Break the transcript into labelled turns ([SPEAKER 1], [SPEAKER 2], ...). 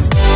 [SPEAKER 1] Peace.